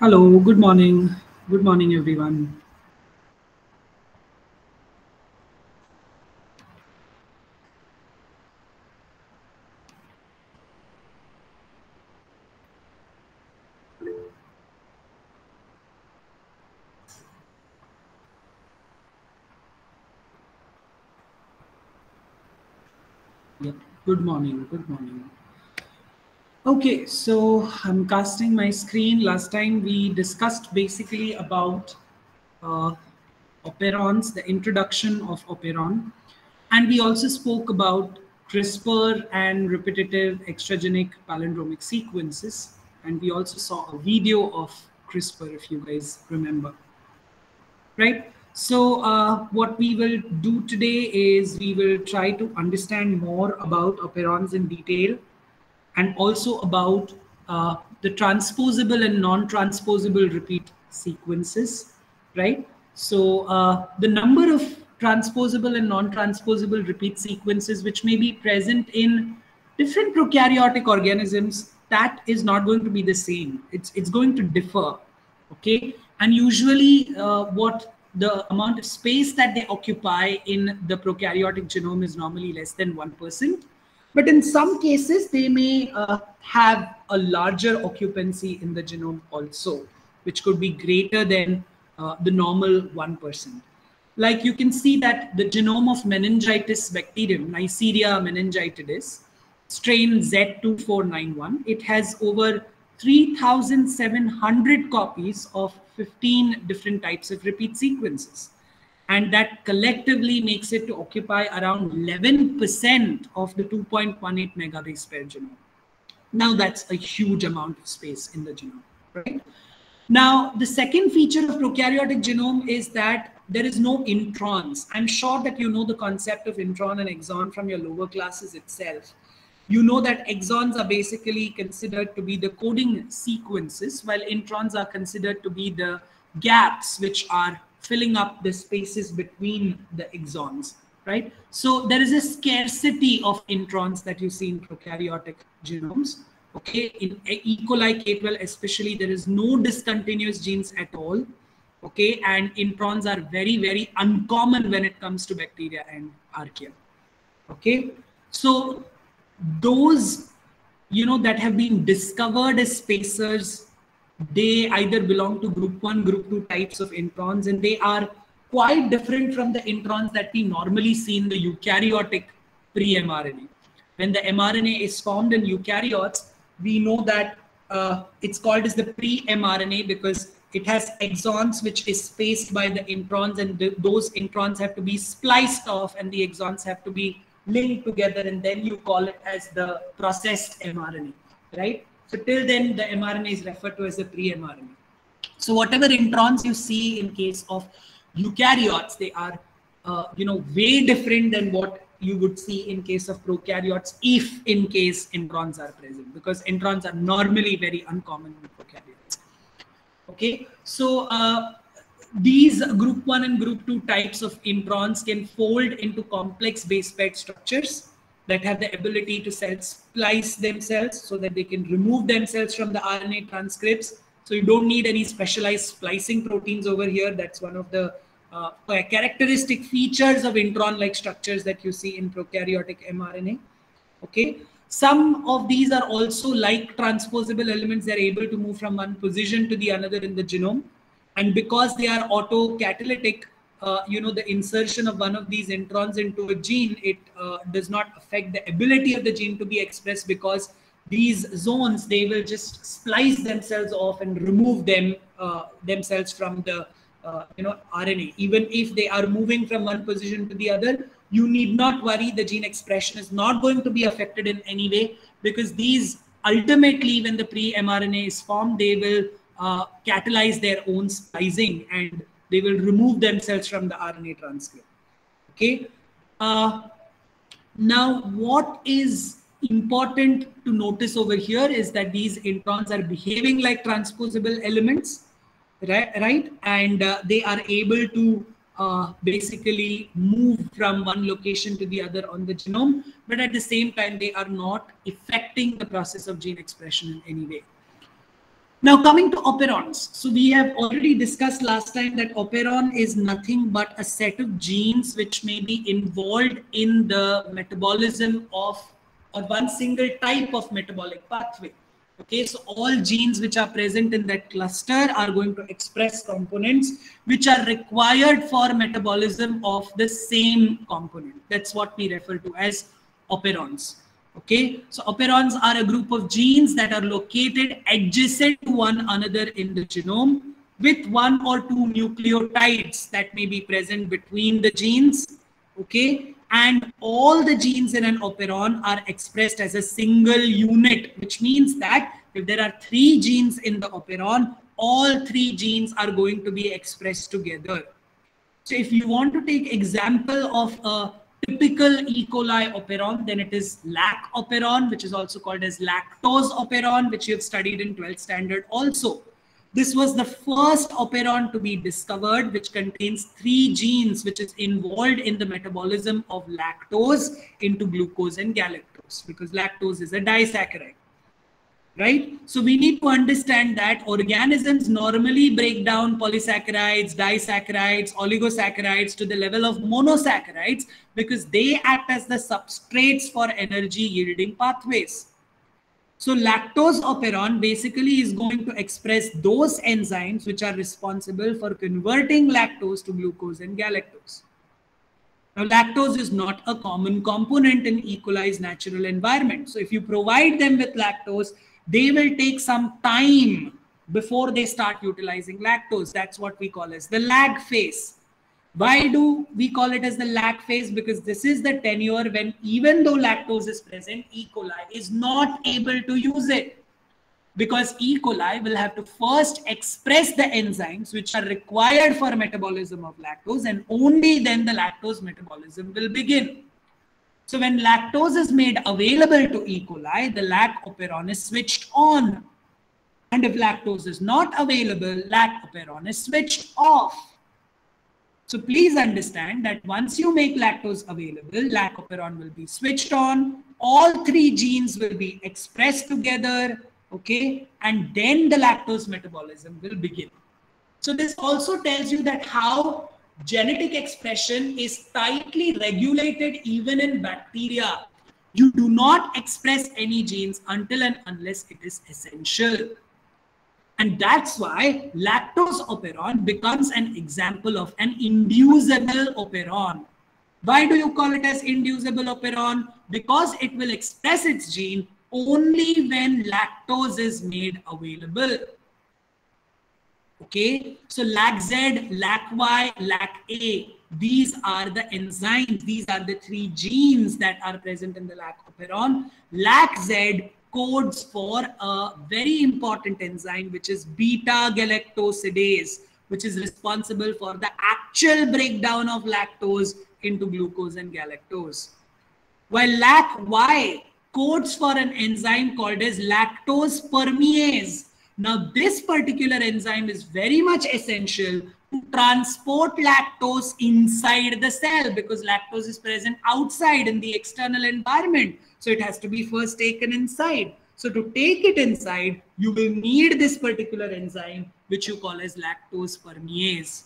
Hello, good morning. Good morning, everyone. Good morning. Good morning. Okay, so I'm casting my screen. Last time we discussed basically about uh, operons, the introduction of operon, and we also spoke about CRISPR and repetitive extragenic palindromic sequences. And we also saw a video of CRISPR, if you guys remember. Right? So uh, what we will do today is we will try to understand more about operons in detail and also about uh, the transposable and non-transposable repeat sequences, right? So uh, the number of transposable and non-transposable repeat sequences which may be present in different prokaryotic organisms, that is not going to be the same. It's, it's going to differ, okay? And usually uh, what the amount of space that they occupy in the prokaryotic genome is normally less than 1%. But in some cases, they may uh, have a larger occupancy in the genome also, which could be greater than uh, the normal 1%. Like you can see that the genome of meningitis bacterium, Neisseria meningitidis, strain Z2491, it has over 3,700 copies of 15 different types of repeat sequences and that collectively makes it to occupy around 11% of the 2.18 megabase per genome. Now that's a huge amount of space in the genome, right? Now, the second feature of prokaryotic genome is that there is no introns. I'm sure that you know the concept of intron and exon from your lower classes itself. You know that exons are basically considered to be the coding sequences, while introns are considered to be the gaps which are filling up the spaces between the exons, right? So there is a scarcity of introns that you see in prokaryotic genomes. Okay, in E. coli K12 especially, there is no discontinuous genes at all. Okay, and introns are very, very uncommon when it comes to bacteria and archaea. Okay, so those you know that have been discovered as spacers they either belong to group 1 group 2 types of introns and they are quite different from the introns that we normally see in the eukaryotic pre-mRNA. When the mRNA is formed in eukaryotes, we know that uh, it's called as the pre-mRNA because it has exons which is spaced by the introns and the, those introns have to be spliced off and the exons have to be linked together and then you call it as the processed mRNA, right? So till then, the mRNA is referred to as a pre-mRNA. So whatever introns you see in case of eukaryotes, they are, uh, you know, way different than what you would see in case of prokaryotes if in case introns are present because introns are normally very uncommon in prokaryotes. Okay, so uh, these group 1 and group 2 types of introns can fold into complex base pair structures that have the ability to self splice themselves so that they can remove themselves from the RNA transcripts. So you don't need any specialized splicing proteins over here. That's one of the uh, characteristic features of intron-like structures that you see in prokaryotic mRNA. Okay. Some of these are also like transposable elements. They're able to move from one position to the another in the genome. And because they are autocatalytic, uh, you know, the insertion of one of these introns into a gene, it uh, does not affect the ability of the gene to be expressed because these zones, they will just splice themselves off and remove them uh, themselves from the, uh, you know, RNA. Even if they are moving from one position to the other, you need not worry. The gene expression is not going to be affected in any way because these ultimately, when the pre-mRNA is formed, they will uh, catalyze their own splicing and they will remove themselves from the RNA transcript. Okay. Uh, now, what is important to notice over here is that these introns are behaving like transposable elements, right? right? And uh, they are able to uh, basically move from one location to the other on the genome, but at the same time, they are not affecting the process of gene expression in any way. Now coming to operons. So we have already discussed last time that operon is nothing but a set of genes which may be involved in the metabolism of or one single type of metabolic pathway. Okay, so all genes which are present in that cluster are going to express components which are required for metabolism of the same component. That's what we refer to as operons. Okay, so operons are a group of genes that are located adjacent to one another in the genome with one or two nucleotides that may be present between the genes. Okay, and all the genes in an operon are expressed as a single unit, which means that if there are three genes in the operon, all three genes are going to be expressed together. So if you want to take example of a typical E. coli operon, then it is lac operon, which is also called as lactose operon, which you have studied in 12th standard also. This was the first operon to be discovered, which contains three genes, which is involved in the metabolism of lactose into glucose and galactose, because lactose is a disaccharide right? So we need to understand that organisms normally break down polysaccharides, disaccharides, oligosaccharides to the level of monosaccharides because they act as the substrates for energy yielding pathways. So lactose operon basically is going to express those enzymes which are responsible for converting lactose to glucose and galactose. Now, lactose is not a common component in E. coli's natural environment. So if you provide them with lactose, they will take some time before they start utilizing lactose. That's what we call as the lag phase. Why do we call it as the lag phase? Because this is the tenure when even though lactose is present, E. coli is not able to use it. Because E. coli will have to first express the enzymes which are required for metabolism of lactose and only then the lactose metabolism will begin. So when lactose is made available to E. coli, the lac operon is switched on. And if lactose is not available, lac operon is switched off. So please understand that once you make lactose available, lac operon will be switched on. All three genes will be expressed together, okay? And then the lactose metabolism will begin. So this also tells you that how genetic expression is tightly regulated even in bacteria. You do not express any genes until and unless it is essential. And that's why lactose operon becomes an example of an inducible operon. Why do you call it as inducible operon? Because it will express its gene only when lactose is made available. Okay, so LAC-Z, LAC-Y, LAC-A, these are the enzymes. These are the three genes that are present in the lac operon. LAC-Z codes for a very important enzyme, which is beta galactosidase, which is responsible for the actual breakdown of lactose into glucose and galactose. While LAC-Y codes for an enzyme called as lactose permease, now, this particular enzyme is very much essential to transport lactose inside the cell because lactose is present outside in the external environment. So it has to be first taken inside. So to take it inside, you will need this particular enzyme, which you call as lactose permease.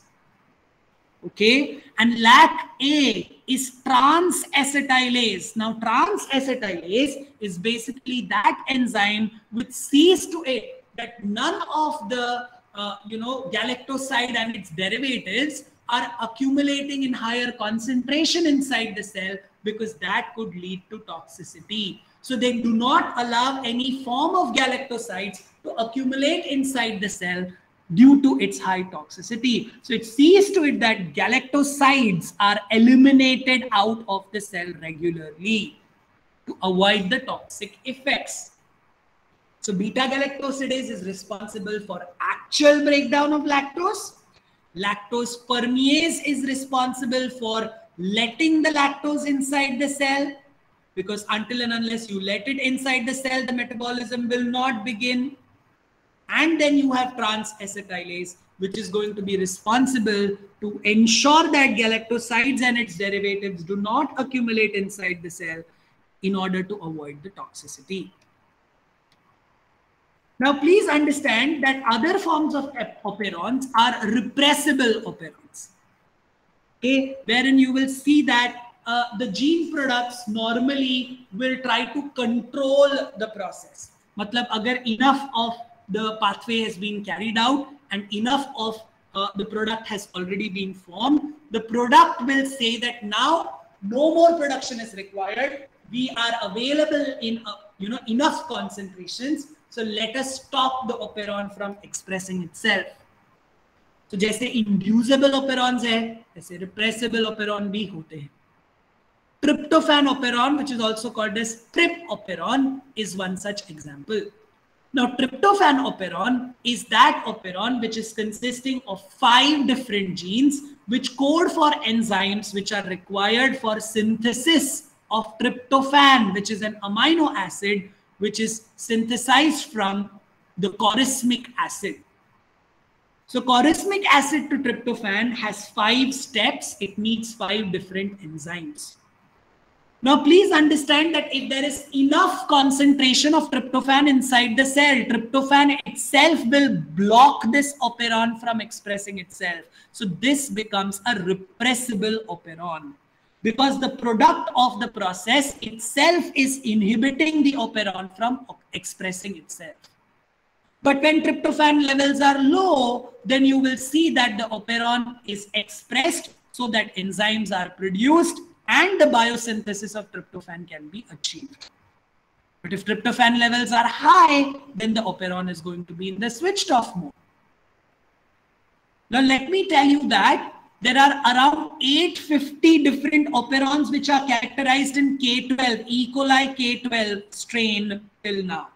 Okay, and LAC-A is trans-acetylase. Now, trans-acetylase is basically that enzyme which sees to it that none of the uh, you know galactoside and its derivatives are accumulating in higher concentration inside the cell because that could lead to toxicity. So they do not allow any form of galactosides to accumulate inside the cell due to its high toxicity. So it sees to it that galactosides are eliminated out of the cell regularly to avoid the toxic effects. So beta galactosidase is responsible for actual breakdown of lactose. Lactose permease is responsible for letting the lactose inside the cell because until and unless you let it inside the cell, the metabolism will not begin. And then you have trans-acetylase, which is going to be responsible to ensure that galactosides and its derivatives do not accumulate inside the cell in order to avoid the toxicity. Now, please understand that other forms of operons are repressible operons. Okay, wherein you will see that uh, the gene products normally will try to control the process. Matlab, agar enough of the pathway has been carried out and enough of uh, the product has already been formed, the product will say that now no more production is required. We are available in uh, you know enough concentrations so let us stop the operon from expressing itself. So जैसे inducible operons है ऐसे repressible operon भी होते हैं tryptophan operon which is also called as trip operon is one such example now tryptophan operon is that operon which is consisting of five different genes which code for enzymes which are required for synthesis of tryptophan which is an amino acid which is synthesized from the chorismic acid. So chorismic acid to tryptophan has five steps. It needs five different enzymes. Now, please understand that if there is enough concentration of tryptophan inside the cell, tryptophan itself will block this operon from expressing itself. So this becomes a repressible operon because the product of the process itself is inhibiting the operon from expressing itself. But when tryptophan levels are low, then you will see that the operon is expressed so that enzymes are produced and the biosynthesis of tryptophan can be achieved. But if tryptophan levels are high, then the operon is going to be in the switched off mode. Now let me tell you that there are around 850 different operons which are characterized in K12, E. coli K12 strain till now.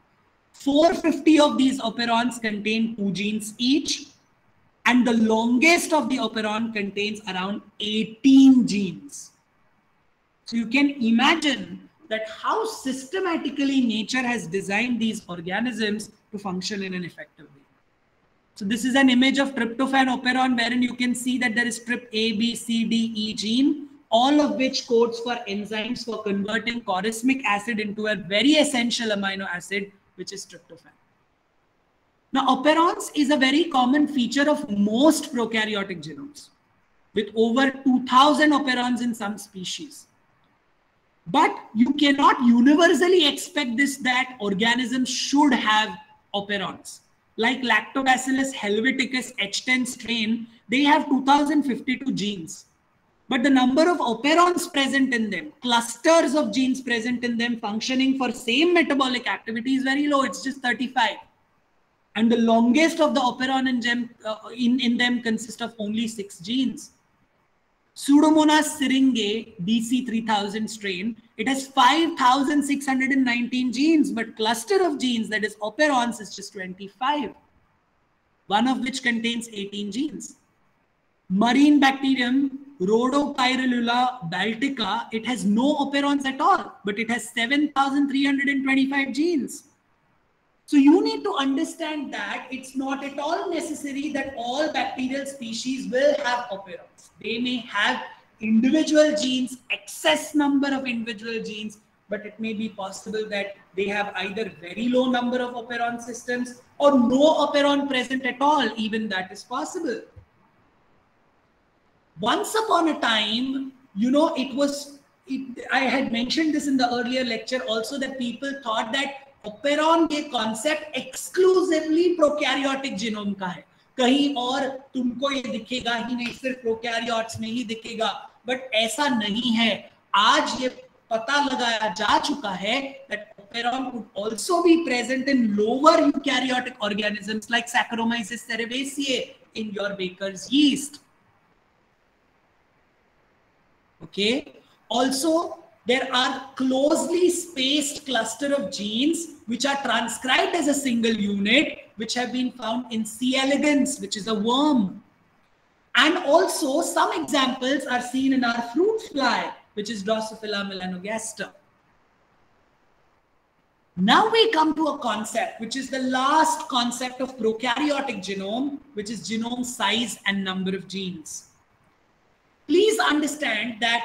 450 of these operons contain two genes each, and the longest of the operon contains around 18 genes. So you can imagine that how systematically nature has designed these organisms to function in an effective way. So this is an image of tryptophan operon wherein you can see that there is trip A, B, C, D, E gene, all of which codes for enzymes for converting chorismic acid into a very essential amino acid, which is tryptophan. Now, operons is a very common feature of most prokaryotic genomes, with over 2000 operons in some species. But you cannot universally expect this that organisms should have operons like Lactobacillus helveticus H10 strain, they have 2052 genes. But the number of operons present in them, clusters of genes present in them functioning for same metabolic activity is very low. It's just 35. And the longest of the operon in, gem, uh, in, in them consist of only six genes. Pseudomonas syringae DC3000 strain, it has 5,619 genes, but cluster of genes, that is operons, is just 25, one of which contains 18 genes. Marine bacterium, Rhodopirellula baltica, it has no operons at all, but it has 7,325 genes. So you need to understand that it's not at all necessary that all bacterial species will have operons. They may have individual genes, excess number of individual genes, but it may be possible that they have either very low number of operon systems or no operon present at all. Even that is possible. Once upon a time, you know, it was, it, I had mentioned this in the earlier lecture also that people thought that operon ये concept exclusively prokaryotic genome का है। कहीं और तुमको ये दिखेगा ही नहीं, सिर्फ़ प्रोकैरियोट्स में ही दिखेगा। बट ऐसा नहीं है। आज ये पता लगाया जा चुका है that operon could also be present in lower eukaryotic organisms like Saccharomyces cerevisiae in your baker's yeast okay also there are closely spaced cluster of genes which are transcribed as a single unit, which have been found in C. elegans, which is a worm. And also some examples are seen in our fruit fly, which is Drosophila melanogaster. Now we come to a concept, which is the last concept of prokaryotic genome, which is genome size and number of genes. Please understand that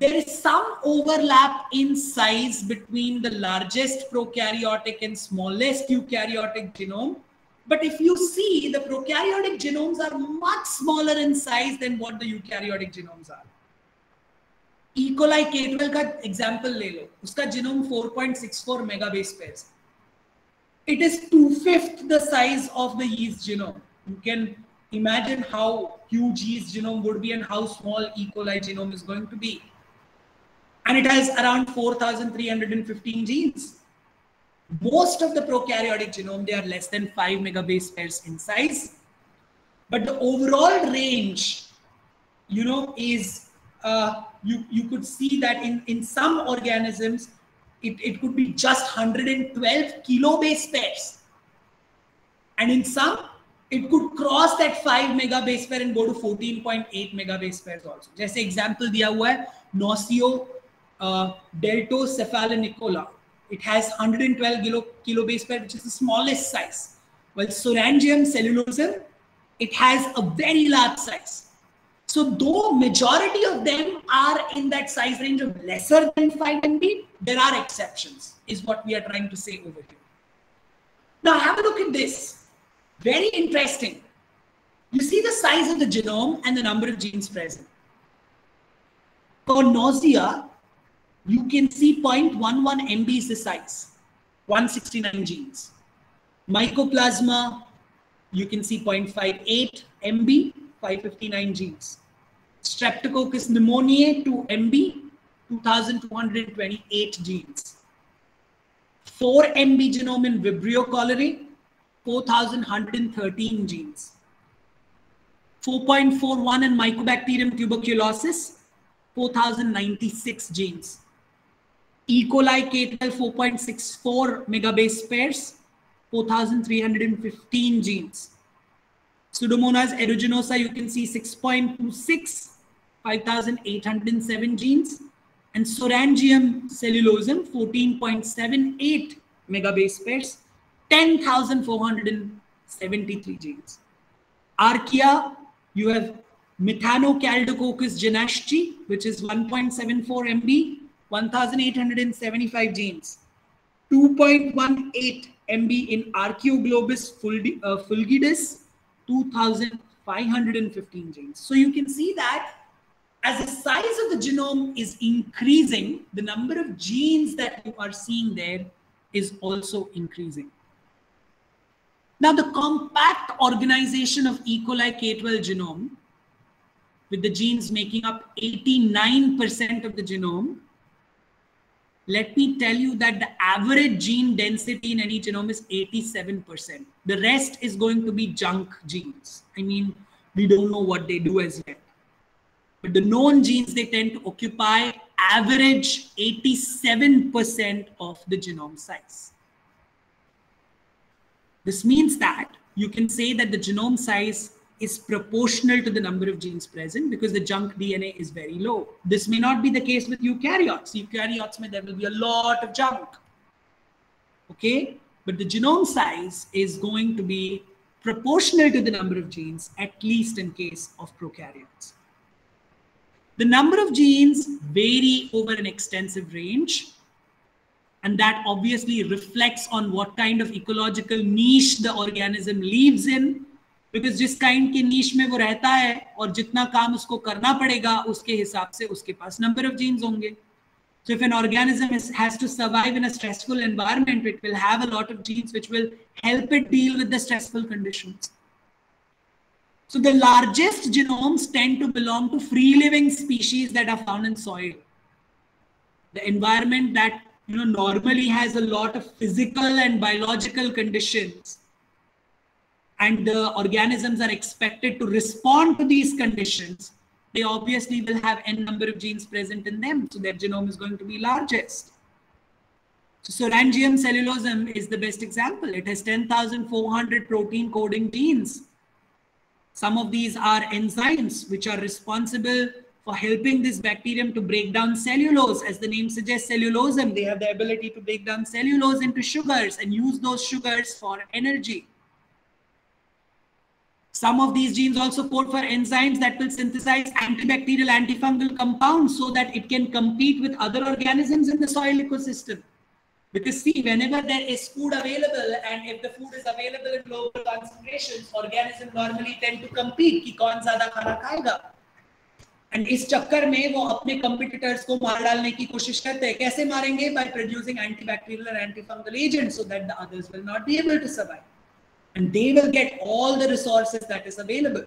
there is some overlap in size between the largest prokaryotic and smallest eukaryotic genome. But if you see, the prokaryotic genomes are much smaller in size than what the eukaryotic genomes are. E. coli K12 का example ले लो उसका genome 4.64 megabase pairs it is two-fifth the size of the yeast genome you can imagine how huge yeast genome would be and how small E. coli genome is going to be and it has around 4,315 genes. Most of the prokaryotic genome, they are less than 5 megabase pairs in size. But the overall range, you know, is, uh, you, you could see that in, in some organisms, it, it could be just 112 kilobase pairs. And in some, it could cross that 5 megabase pair and go to 14.8 megabase pairs also. Just example दिया हुआ है, Nasuia uh, deltocephalinicola. It has 112 kilo, kilobase pair, which is the smallest size. While Sorangium cellulosum, it has a very large size. So though majority of them are in that size range of lesser than 5 MB, there are exceptions, is what we are trying to say over here. Now have a look at this. Very interesting. You see the size of the genome and the number of genes present. For Nasuia, you can see 0.11 MB is the size, 169 genes. Mycoplasma, you can see 0.58 MB, 559 genes. Streptococcus pneumoniae 2 MB, 2228 genes. 4 MB genome in Vibrio cholerae, 4113 genes. 4.41 in Mycobacterium tuberculosis, 4096 genes. E. coli K12 4.64 megabase pairs, 4,315 genes. Pseudomonas aeruginosa, you can see 6.26, 5,807 genes. And Sorangium cellulosum, 14.78 megabase pairs, 10,473 genes. Archaea, you have Methanocaldococcus jannaschii, which is 1.74 MB, 1875 genes, 2.18 MB in Archaeoglobus uh, fulgidus, 2515 genes. So you can see that as the size of the genome is increasing, the number of genes that you are seeing there is also increasing. Now, the compact organization of E. coli K12 genome, with the genes making up 89% of the genome, let me tell you that the average gene density in any genome is 87%. The rest is going to be junk genes. I mean, we don't know what they do as yet. But the known genes, they tend to occupy average 87% of the genome size. This means that you can say that the genome size is proportional to the number of genes present because the junk DNA is very low. This may not be the case with eukaryotes. Eukaryotes, may there will be a lot of junk. Okay, but the genome size is going to be proportional to the number of genes, at least in case of prokaryotes. The number of genes vary over an extensive range, and that obviously reflects on what kind of ecological niche the organism lives in because जिस kind के niche में वो रहता है और जितना काम उसको करना पड़ेगा उसके हिसाब से उसके पास नंबर ऑफ़ जीन्स होंगे So if an organism is, has to survive in a stressful environment, it will have a lot of genes which will help it deal with the stressful conditions. So the largest genomes tend to belong to free living species that are found in soil. The environment that you know normally has a lot of physical and biological conditions and the organisms are expected to respond to these conditions, they obviously will have n number of genes present in them. So their genome is going to be largest. So Sorangium cellulosum is the best example. It has 10,400 protein coding genes. Some of these are enzymes which are responsible for helping this bacterium to break down cellulose. As the name suggests, cellulosum, they have the ability to break down cellulose into sugars and use those sugars for energy. Some of these genes also code for enzymes that will synthesize antibacterial, antifungal compounds so that it can compete with other organisms in the soil ecosystem. Because see, whenever there is food available and if the food is available in lower concentrations, organisms normally tend to compete कि कौन ज़्यादा खाना खाएगा. And इस चक्कर में वो अपने competitors को मार डालने की कोशिश करते हैं. कैसे मारेंगे? By producing antibacterial and antifungal agents so that the others will not be able to survive and they will get all the resources that is available.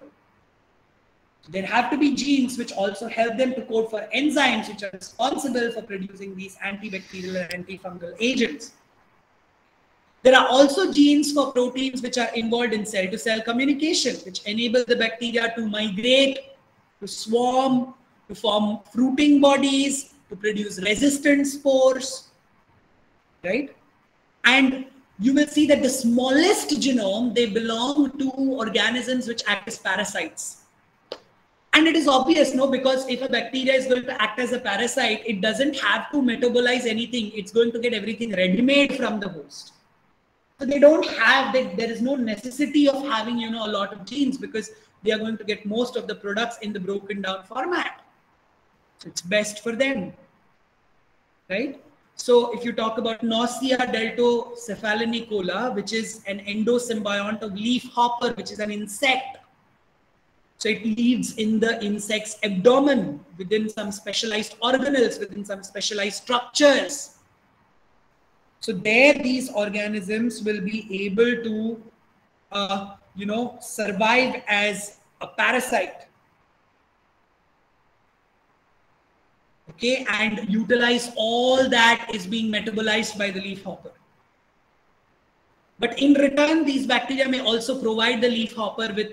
There have to be genes which also help them to code for enzymes which are responsible for producing these antibacterial and antifungal agents. There are also genes for proteins which are involved in cell-to-cell -cell communication, which enable the bacteria to migrate, to swarm, to form fruiting bodies, to produce resistant spores, right? And you will see that the smallest genome, they belong to organisms which act as parasites. And it is obvious, no, because if a bacteria is going to act as a parasite, it doesn't have to metabolize anything. It's going to get everything ready-made from the host. So they don't have, they, there is no necessity of having, you know, a lot of genes because they are going to get most of the products in the broken down format. It's best for them, right? So if you talk about Nasuia deltocephalinicola, which is an endosymbiont of leaf hopper, which is an insect. So it lives in the insect's abdomen within some specialized organelles, within some specialized structures. So there these organisms will be able to, uh, you know, survive as a parasite okay, and utilize all that is being metabolized by the leaf hopper. But in return, these bacteria may also provide the leaf hopper with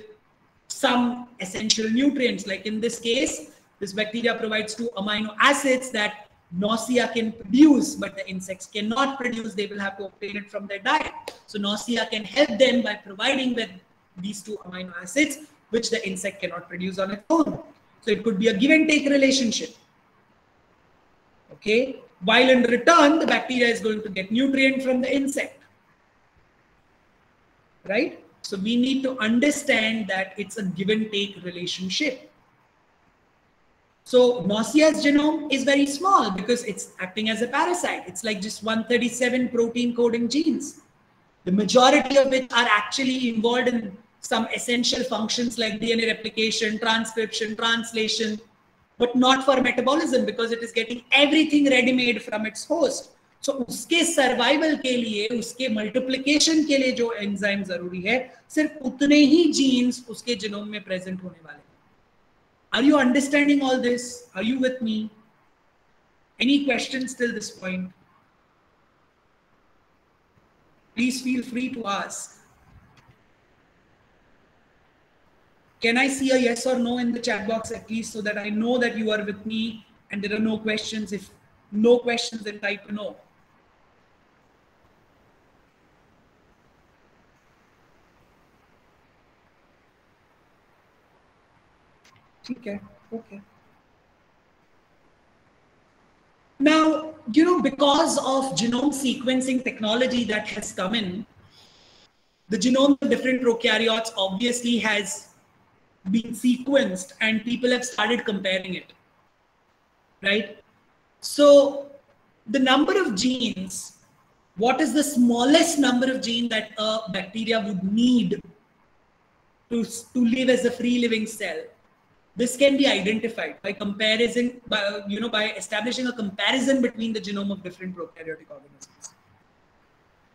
some essential nutrients. Like in this case, this bacteria provides two amino acids that Nasuia can produce, but the insects cannot produce. They will have to obtain it from their diet. So Nasuia can help them by providing with these two amino acids, which the insect cannot produce on its own. So it could be a give and take relationship okay while in return the bacteria is going to get nutrient from the insect right so we need to understand that it's a give and take relationship so Nasuia's genome is very small because it's acting as a parasite. It's like just 137 protein coding genes. The majority of which are actually involved in some essential functions like DNA replication, transcription, translation, but not for metabolism because it is getting everything ready made from its host so उसके survival के लिए उसके multiplication के लिए जो enzyme जरूरी है सिर्फ उतने ही जीन्स उसके जिनोम में प्रेजेंट होने वाले are you understanding all this are you with me any questions till this point please feel free to ask Can I see a yes or no in the chat box at least so that I know that you are with me and there are no questions? If no questions, then type no. Okay, okay. Now, you know, because of genome sequencing technology that has come in, the genome of different prokaryotes obviously has been sequenced and people have started comparing it right? So the number of genes what is the smallest number of gene that a bacteria would need to, to live as a free living cell? This can be identified by comparison by you know by establishing a comparison between the genome of different prokaryotic organisms.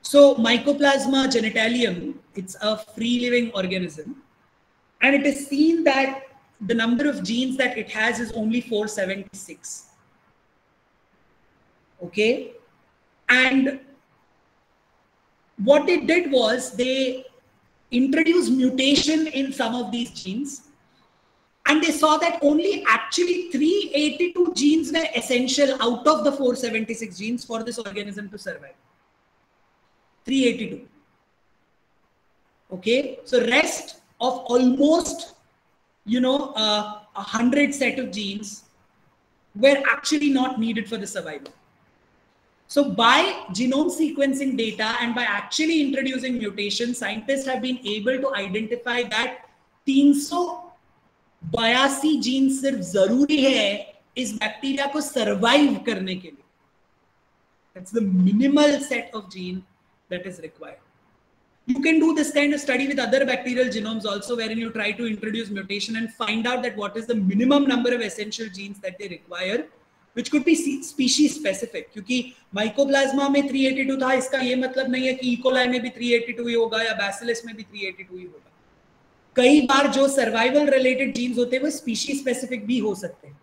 So mycoplasma genitalium it's a free living organism and it is seen that the number of genes that it has is only 476. Okay. And what they did was they introduced mutation in some of these genes and they saw that only actually 382 genes were essential out of the 476 genes for this organism to survive 382 okay so rest of almost, you know, uh, a hundred set of genes were actually not needed for the survival. So by genome sequencing data and by actually introducing mutations, scientists have been able to identify that तीन सौ बयासी gene सिर्फ जरूरी है इस bacteria को survive करने के लिए That's the minimal set of gene that is required. you can do this kind of study with other bacterial genomes also wherein you try to introduce mutation and find out that what is the minimum number of essential genes that they require which could be species specific. Because Mycoplasma में 382 था इसका matlab मतलब नहीं है कि E coli में भी 382 ही होगा या बैसिलस 382 ही होगा कई बार जो सर्वाइवल रिलेटेड जीन्स होते हैं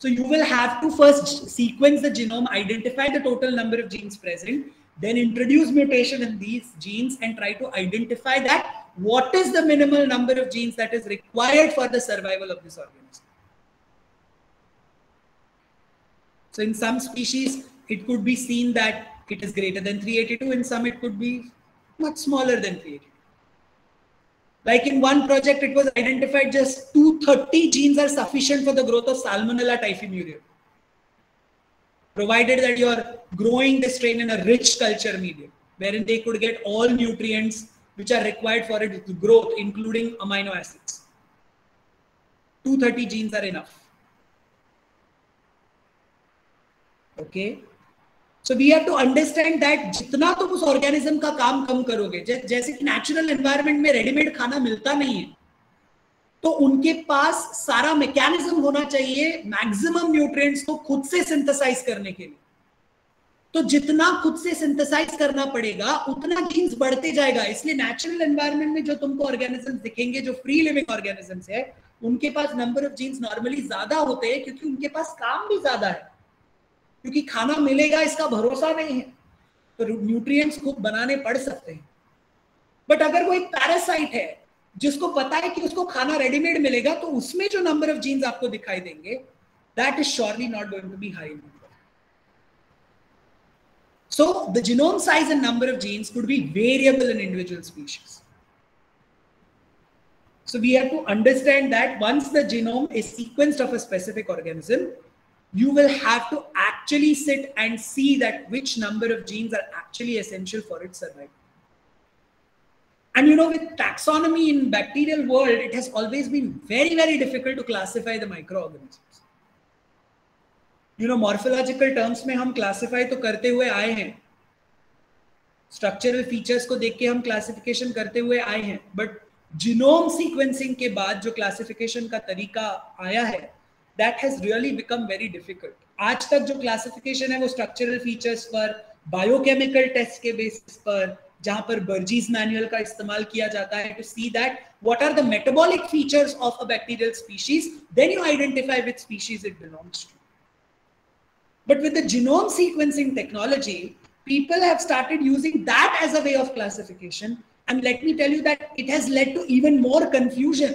so you will have to first sequence the genome, identify the total number of genes present, then introduce mutation in these genes and try to identify that what is the minimal number of genes that is required for the survival of this organism. So in some species, it could be seen that it is greater than 382. In some, it could be much smaller than 382. Like in one project, it was identified just 230 genes are sufficient for the growth of Salmonella typhimurium. Provided that you are growing the strain in a rich culture medium, wherein they could get all nutrients which are required for its growth, including amino acids. 230 genes are enough. Okay. So we have to understand that जितना तुम उस organism का काम कम करोगे जैसे कि natural environment में readymade खाना मिलता नहीं है तो उनके पास सारा मैकेनिज्म होना चाहिए मैक्सिमम न्यूट्रिएंट्स को खुद से सिंथेसाइज करने के लिए। तो जितना खुद से सिंथेसाइज करना पड़ेगा, उतना जीन्स बढ़ते जाएगा। इसलिए नेचुरल एनवायरनमेंट में जो तुमको ऑर्गेनिज्म दिखेंगे, जो फ्री लिविंग ऑर्गेनिजम्स है, उनके पास नंबर ऑफ़ जीन्स नॉर्मली ज़्यादा होते हैं क्योंकि उनके पास काम भी ज़्यादा है। क्योंकि खाना मिलेगा, इसका भरोसा नहीं है। तो न्यूट्रिएंट्स खुद बनाने पड़ सकते हैं। बट अगर वो एक पैरासाइट है जिसको पता है कि उसको खाना रेडीमेड मिलेगा तो उसमें जो नंबर ऑफ़ जीन्स आपको दिखाई देंगे that is surely not going to be high number so the genome size and number of genes could be variable in individual species so we have to understand that once the genome is sequenced of a specific organism you will have to actually sit and see that which number of genes are actually essential for its survival And you know, with taxonomy in bacterial world, it has always been very, very difficult to classify the microorganisms. You know, morphological terms में हम classify तो करते हुए आए हैं। Structural features को देख के हम क्लासिफिकेशन करते हुए आए हैं। बट जिनोम सीक्वेंसिंग के बाद जो क्लासिफिकेशन का तरीका आया है that has really become very difficult आज तक जो क्लासिफिकेशन है वो स्ट्रक्चरल फीचर्स पर बायोकेमिकल टेस्ट के बेसिस पर जहाँ पर बर्जीज मैनुअल का इस्तेमाल किया जाता है to see that what are the metabolic features of a bacterial species then you identify with species it belongs to but with the genome sequencing technology people have started using that as a way of classification and let me tell you that it has led to even more confusion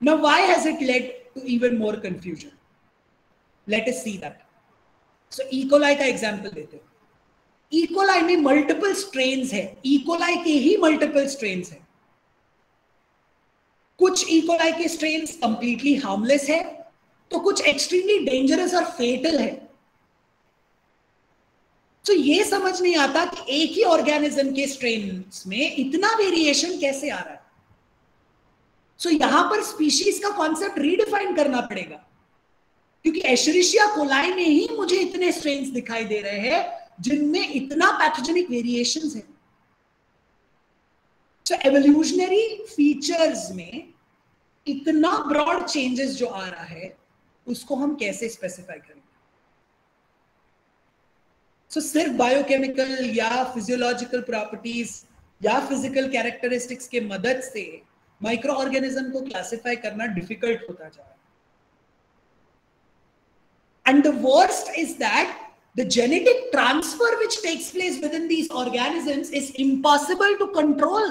Now, why has it led to even more confusion? Let us see that. So, E. coli ka example dete. E. में multiple strain है। E coli के ही multiple strain है। कुछ E coli के strain completely harmless है तो कुछ एक्सट्रीमली डेंजरस और फेटल है। तो ये समझ नहीं आता कि एक ही ऑर्गेनिज्म के स्ट्रेन में इतना वेरिएशन कैसे आ रहा है। सो so, यहाँ पर स्पीशीज का कॉन्सेप्ट रीडिफाइन करना पड़ेगा। क्योंकि एशरिशिया कोलाई में ही मुझे इतने स्ट्रेन दिखाई दे रहे हैं जिनमें इतना पैथोजेनिक वेरिएशन है। तो एवोल्यूशनरी फीचर्स में इतना ब्रॉड चेंजेस जो आ रहा है उसको हम कैसे स्पेसिफाई करेंगे? सो so, सिर्फ़ बायोकेमिकल या फिजियोलॉजिकल प्रॉपर्टीज़ या फ़िज़िकल कैरेक्टरिस्टिक्स के मदद से माइक्रो ऑर्गेनिज्म को क्लासिफाई करना डिफ़िकल्ट होता जा रहा है। And the worst is that the genetic transfer which takes place within these organisms is impossible to control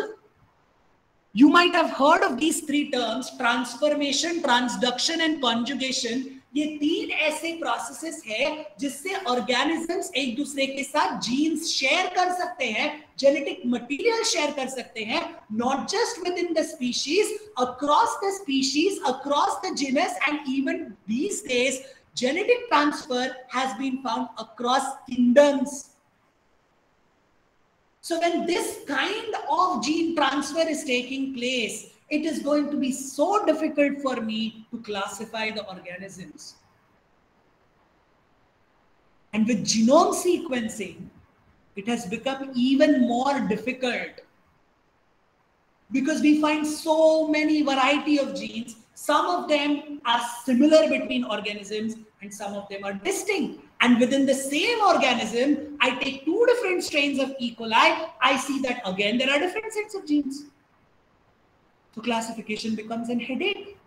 you might have heard of these three terms transformation transduction and conjugation ये तीन ऐसे processes है जिससे organisms एक दूसरे के साथ jeans share कर सकते हैं जेनेटिक मटेरियल शेयर कर सकते हैं not just within the species across the species across the genus and even these days genetic transfer has been found across kingdoms So when this kind of gene transfer is taking place, it is going to be so difficult for me to classify the organisms. And with genome sequencing, it has become even more difficult because we find so many variety of genes. Some of them are similar between organisms and some of them are distinct. And within the same organism, I take two different strains of E. coli. I see that again, there are different sets of genes. So classification becomes a headache.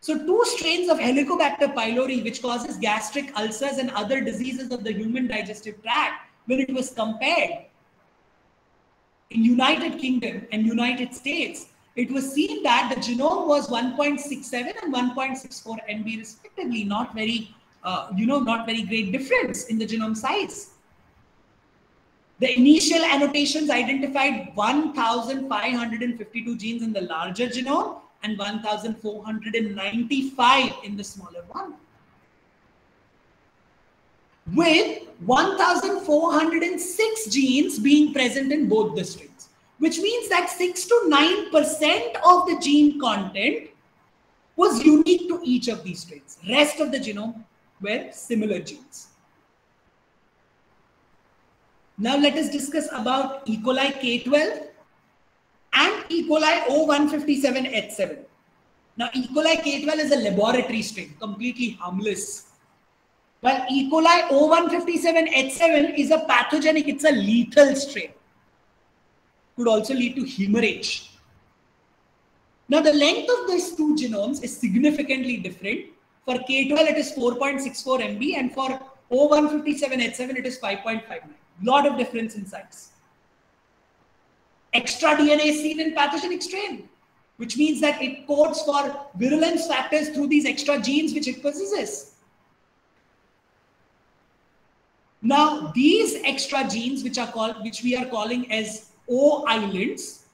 So two strains of Helicobacter pylori, which causes gastric ulcers and other diseases of the human digestive tract, when it was compared in United Kingdom and United States, it was seen that the genome was 1.67 and 1.64 MB respectively, not very uh, you know, not very great difference in the genome size. The initial annotations identified 1,552 genes in the larger genome and 1,495 in the smaller one. With 1,406 genes being present in both the strains, which means that 6 to 9% of the gene content was unique to each of these strains. Rest of the genome were similar genes. Now let us discuss about E. coli K12 and E. coli O157H7. Now E. coli K12 is a laboratory strain, completely harmless. While E. coli O157H7 is a pathogenic, it's a lethal strain. Could also lead to hemorrhage. Now the length of these two genomes is significantly different for K12, it is 4.64 MB, and for O157H7, it is 5.59. Lot of difference in size. Extra DNA is seen in pathogenic strain, which means that it codes for virulence factors through these extra genes which it possesses. Now, these extra genes, which are called, which we are calling as O islands,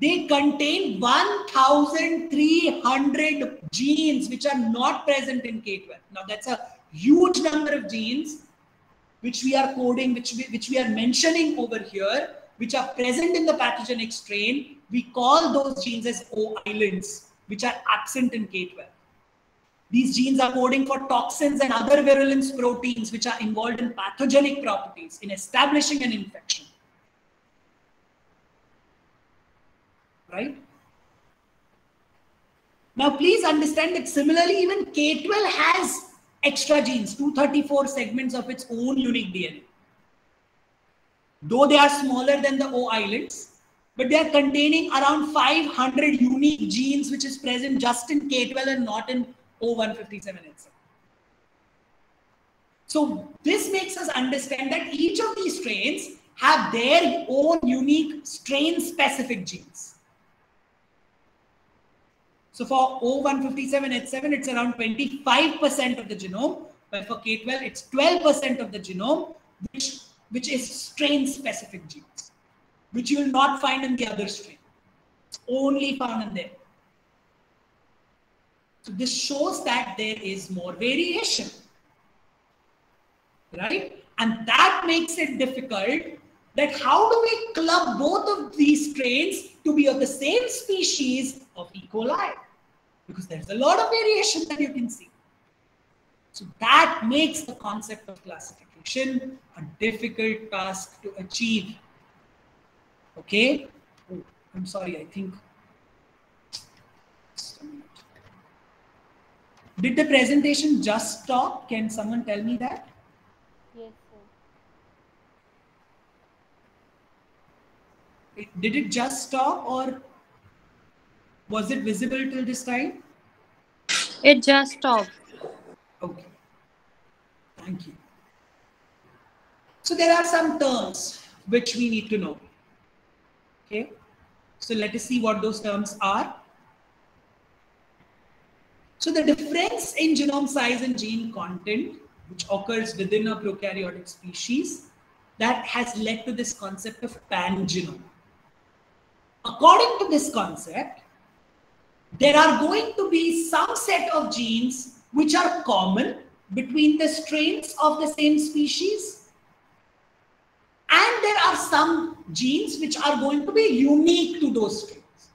they contain 1,300 genes which are not present in K12. Now, that's a huge number of genes which we are coding, which we, which we are mentioning over here, which are present in the pathogenic strain. We call those genes as O islands, which are absent in K12. These genes are coding for toxins and other virulence proteins which are involved in pathogenic properties in establishing an infection. Right? Now, please understand that similarly, even K12 has extra genes, 234 segments of its own unique DNA. Though they are smaller than the O islands, but they are containing around 500 unique genes, which is present just in K12 and not in O157 itself. So this makes us understand that each of these strains have their own unique strain-specific genes. So for O157H7, it's around 25% of the genome, but for K12, it's 12% of the genome, which, which is strain-specific genes, which you will not find in the other strain. It's only found in there. So this shows that there is more variation, right? And that makes it difficult that how do we club both of these strains to be of the same species of E. coli? Because there's a lot of variation that you can see. So that makes the concept of classification a difficult task to achieve. Okay. Oh, I'm sorry, I think. Did the presentation just stop? Can someone tell me that? Yes, sir. Did it just stop or was it visible till this time? It just stopped. Okay. Thank you. So there are some terms which we need to know. Okay. So let us see what those terms are. So the difference in genome size and gene content, which occurs within a prokaryotic species, that has led to this concept of pangenome. According to this concept, there are going to be some set of genes which are common between the strains of the same species And there are some genes which are going to be unique to those strains.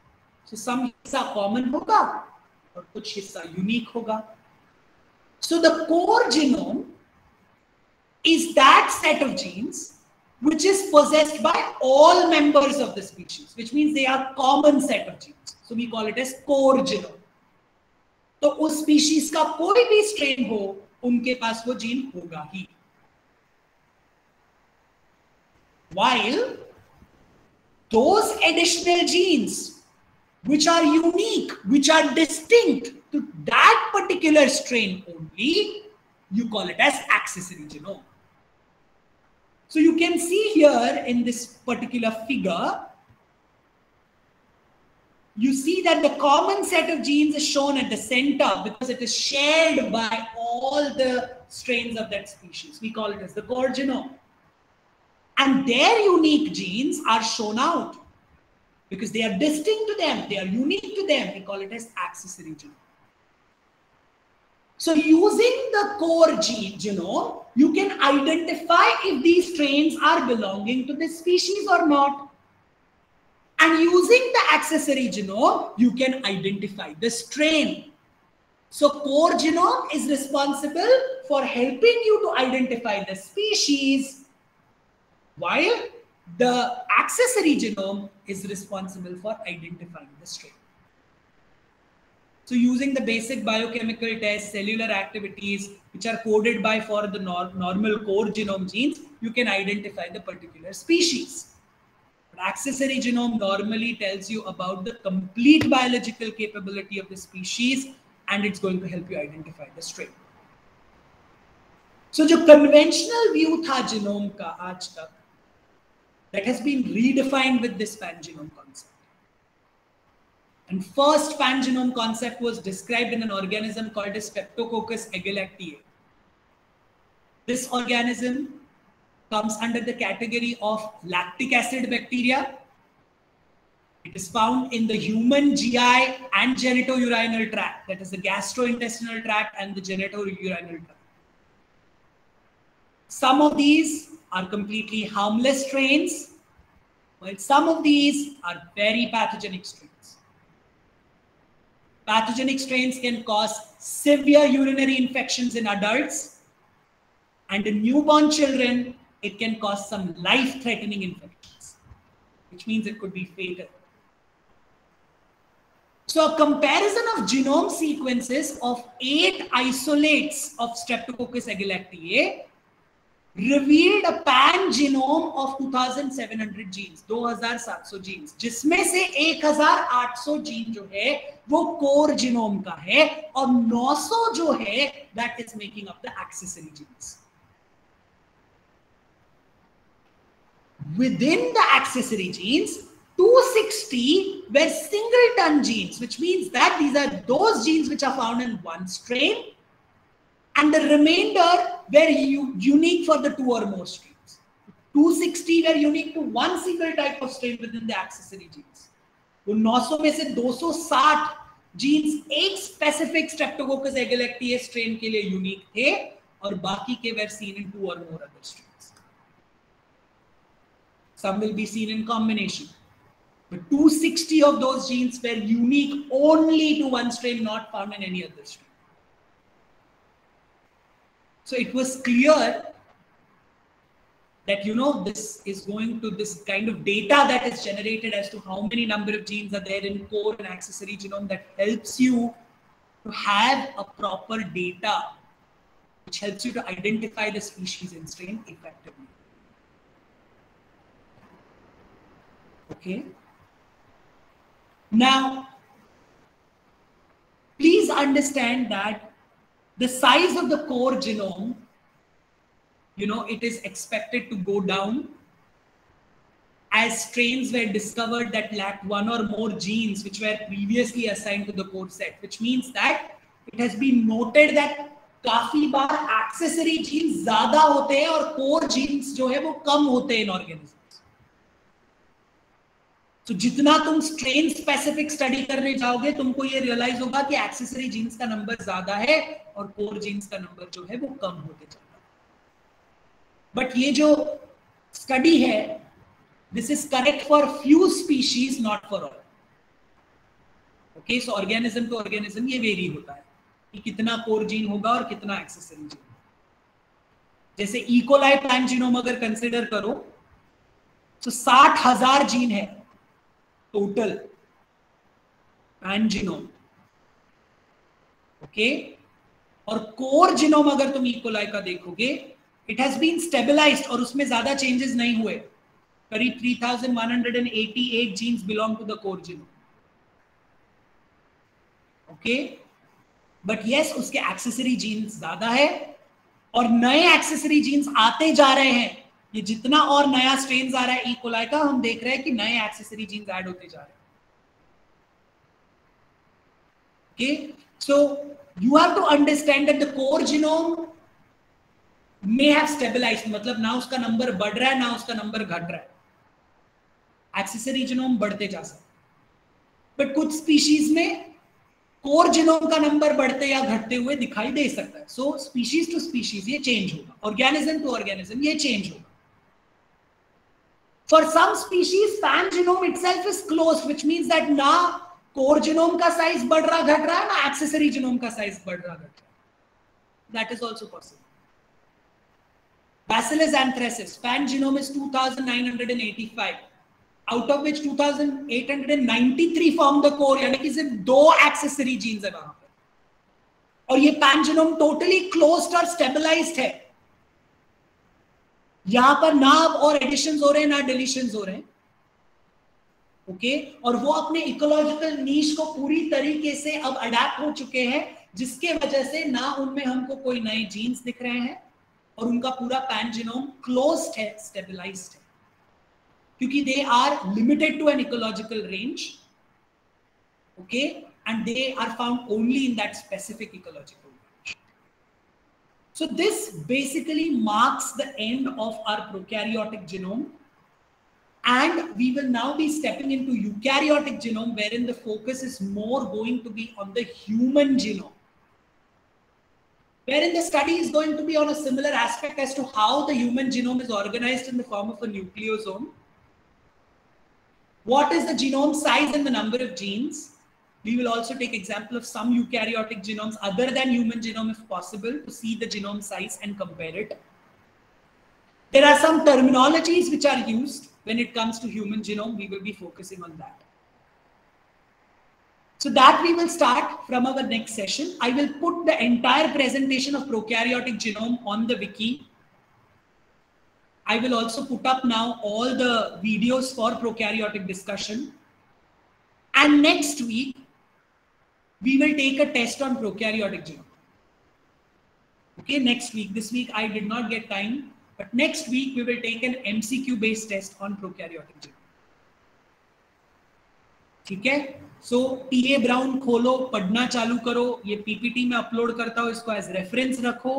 So some hissa common hoga or kuch hissa unique hoga. So the core genome is that set of genes which is possessed by all members of the species, which means they are common set of genes. So we call it as genome. तो उस species का कोई भी strain हो उनके पास वो gene होगा ही while those additional genes which are unique, which are distinct to that particular strain only, you call it as accessory genome. So you can see here in this particular figure, you see that the common set of genes is shown at the center because it is shared by all the strains of that species. We call it as the core genome and their unique genes are shown out because they are distinct to them, they are unique to them. We call it as accessory genome. So using the core gene genome, you can identify if these strains are belonging to this species or not. And using the accessory genome, you can identify the strain. So core genome is responsible for helping you to identify the species while the accessory genome is responsible for identifying the strain. So using the basic biochemical tests, cellular activities, which are coded by for the nor normal core genome genes, you can identify the particular species But accessory genome normally tells you about the complete biological capability of the species and it's going to help you identify the strain. So जो conventional view था genome का आज तक that has been redefined with this pangenome concept. And first pangenome concept was described in an organism called as Streptococcus agalactiae. This organism comes under the category of lactic acid bacteria. It is found in the human GI and genitourinary tract, that is the gastrointestinal tract and the genitourinary tract. Some of these are completely harmless strains, while some of these are very pathogenic strains. Pathogenic strains can cause severe urinary infections in adults, and in newborn children, it can cause some life-threatening infections, which means it could be fatal. So a comparison of genome sequences of eight isolates of Streptococcus agalactiae revealed a pan genome of 2700 genes 2700 genes जिसमें से 1800 gene जो है वो core genome का है और 900 जो है that is making up the accessory genes within the accessory genes 260 were singleton genes which means that these are those genes which are found in one strain and the remainder were unique for the two or more strains. 260 were unique to one single type of strain within the accessory genes. वो 900 में से 260 jeans एक specific Streptococcus एगेलेक्टिए strain के लिए unique थे और बाकी के वेर सीन इन टू और more other strains some will be seen in combination but 260 of those genes were unique only to one strain not found in any other strain so it was clear that you know this is going to this kind of data that is generated as to how many number of genes are there in core and accessory genome that helps you to have a proper data which helps you to identify the species and strain effectively. Okay. Now, please understand that the size of the core genome, you know, it is expected to go down as strains were discovered that lacked one or more genes which were previously assigned to the core set, which means that it has been noted that काफी बार accessory genes ज्यादा होते हैं और core jeans जो है वो कम होते हैं इन ऑर्गेनिज्म तो जितना तुम स्ट्रेन स्पेसिफिक स्टडी करने जाओगे, तुमको ये रियलाइज़ होगा कि एक्सेसरी जीन्स का नंबर ज़्यादा है और कोर जीन्स का नंबर जो है वो कम होते है। बट ये जो स्टडी है this is correct for few species not for all okay so organism to organism ये वेरी होता है कि कितना कोर जीन होगा और कितना एक्सेसरी जीन जैसे इकोलाई पैन जीनोम अगर कंसिडर करो तो साठ हज़ार जीन है। टोटल पैन जीनोम ओके और कोर जीनोम अगर तुम इकोलाई का देखोगे इट हैज़ बीन स्टेबलाइज्ड और उसमें ज़्यादा चेंजेस नहीं हुए। करीब 3188 genes belong to the core genome okay but yes उसके एक्सेसरी जीन्स ज़्यादा है और नए एक्सेसरी जीन्स आते जा रहे हैं। ये जितना और नया स्ट्रेन आ रहा है इकोलाई का, हम देख रहे हैं कि नए एक्सेसरी जीन्स ऐड होते जा रहे हैं। Okay? So, you have to understand that the core genome may मतलब ना उसका नंबर बढ़ रहा है, ना उसका नंबर घट रहा है। एक्सेसरी जीनोम बढ़ते जा सकते बट कुछ स्पीशीज में कोर जीनोम का नंबर बढ़ते या घटते हुए दिखाई दे सकता है। सो स्पीशीज टू स्पीशीज ये चेंज होगा। ऑर्गेनिज्म टू ऑर्गेनिज्म ये चेंज होगा। For some species, fan genome itself is closed, which means that ना कोर genome का size बढ़ रहा घट रहा है ना accessory genome का size बढ़ रहा घट रहा है. That is also possible. Bacillus anthracis fan genome is 2,985, out of which 2,893 form the core, यानी कि सिर्फ़ दो accessory genes है वहाँ पे. और ये pan genome totally closed और stabilized है. यहाँ पर ना अब और एडिशन हो रहे हैं, ना डिलीशन हो रहे हैं। Okay okay? और वो अपने इकोलॉजिकल नीच को पूरी तरीके से अब अडेप्ट हो चुके हैं, जिसके वजह से ना उनमें हमको कोई नए जीन्स दिख रहे हैं और उनका पूरा पैन जीनोम क्लोज्ड है स्टेबलाइज्ड है। क्योंकि they are limited to an ecological range okay and they are found only in that specific ecological so this basically marks the end of our prokaryotic genome and we will now be stepping into eukaryotic genome wherein the focus is more going to be on the human genome wherein the study is going to be on a similar aspect as to how the human genome is organized in the form of a nucleosome. What is the genome size and the number of genes? We will also take example of some eukaryotic genomes other than human genome if possible to see the genome size and compare it. There are some terminologies which are used when it comes to human genome. We will be focusing on that. So that we will start from our next session. I will put the entire presentation of prokaryotic genome on the wiki. I will also put up now all the videos for prokaryotic discussion. And next week, we will take a test on prokaryotic genome. Okay, next week. This week I did not get time, but next week we will take an MCQ based test on prokaryotic genome. ठीक है so T A brown खोलो पढ़ना चालू करो ये PPT में upload करता हूं इसको एज रेफरेंस रखो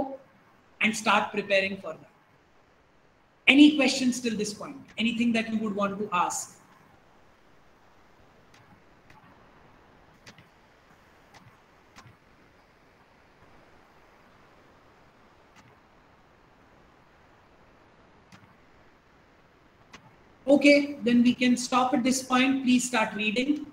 and start preparing for that any question till this point anything that you would want to ask Okay, then we can stop at this point. Please start reading.